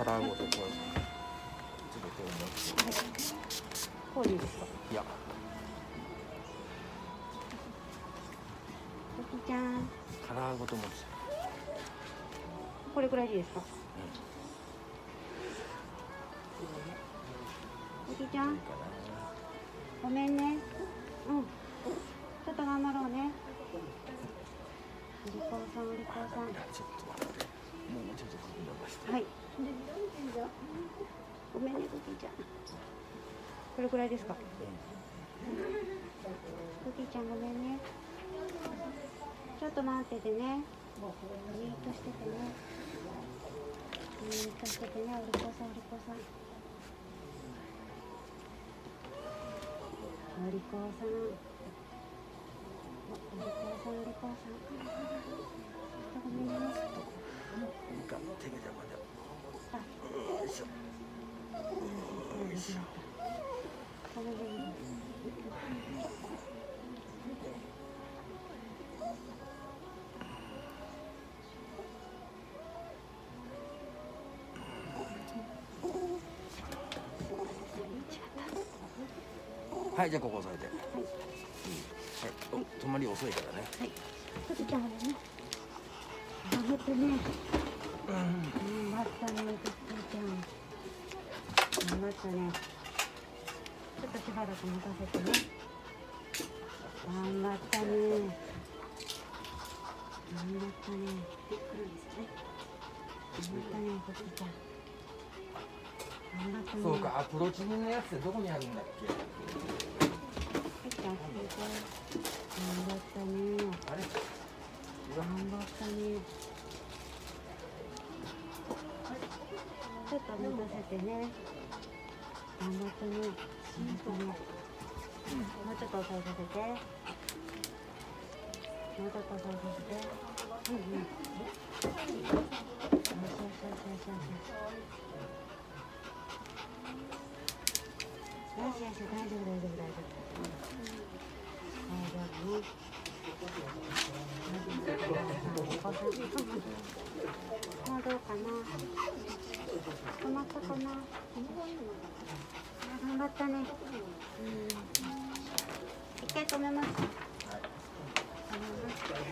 カラーごとこうちょっとこう持ってこうでいいですかいやおきちゃん。カラーごと持つこれくらいでいいですか？おきちゃん。ごめんね。うん。ちょっと頑張ろうね。お利口さんお利口さん。いやちょっと待ってもうちょっと伸ばしてはいごめんねおきちゃん。これくらいですか？おきちゃんごめんね。ちょっと待っててね。じーっとしててね。じーっとしててね。お利口さんお利口さん。お利口さん。おお利口さんお利口さん。ちょっとごめんね。なんか手が邪魔だ。あよいしょ。よいしょ。はいじゃあここ押さえて。はい、お止まり遅いからね。はい。ときちゃんもね。頑張ってね。頑張ったね、ったね。ちょっとしばらく待たせてね。頑張ったね。頑張ったね。びっくりですね。頑張ったね、ときちゃん。頑張ったね。そうかアプローチのやつってどこにあるんだっけ？頑張ったね。あれ頑張ったね。ちょっと待たせてね。頑張ったね。頑張ったね。もうちょっと押さえさせて。もうちょっと押さえさせて。うんうん。よしよしよしよしよしよしよし。よしよし、大丈夫大丈夫大丈夫。大丈夫ね。もうどうかな。止まったかな。あ頑張ったね。うん。一回止めます。止めます。